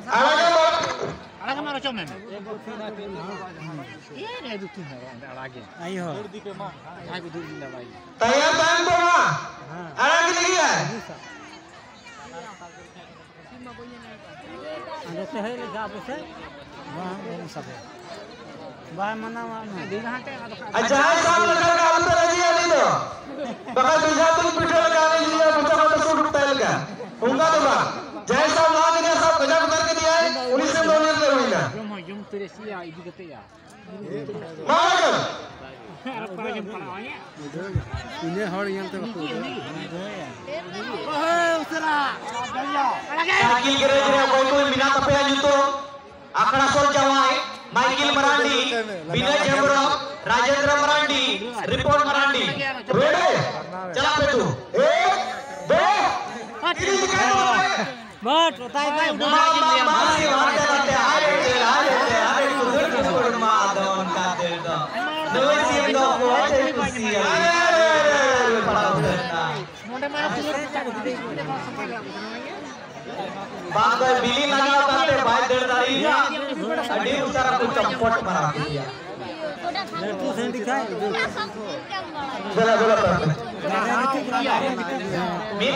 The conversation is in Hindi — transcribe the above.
Mo. Alam ka maro chome. Iya, dia itu tuh lagi. Ayo. Aku dulu lagi. तैयार टाइम तो वहाँ आना के लिए है Ada teh le ga bose. Wah, ini sabe. Wah, mana mana. Di na hante ada अजाय साहब लगा का अंतर है जी नहीं तो बका तुझा होगा तो ना जैसा वहाँ के जैसा बजा बता दिया है। उन्हीं से दोनों से हुई ना। यम यम तेरे से आई भी गते यार। मार इन्हें हर यंत्र को तो ताकि करेंगे ना कोई कोई बिना तपे आज तो। आकरा सोच जावाए माइकल मरांडी बिना जबरो राजेंद्र मरांडी रिपोर्ट मरांडी। रोड़े चला पे तू। Te are te are tu dur tu dur ma don ka te do do si do ko te ku si are pada udah Mau mana turun kita gede gede mau sampai aku namanya. बाग बिली लगा करते बाय देर दारी अडी उतारा को चंपट मारा दिया Tu sen dikai. बोला बोला मी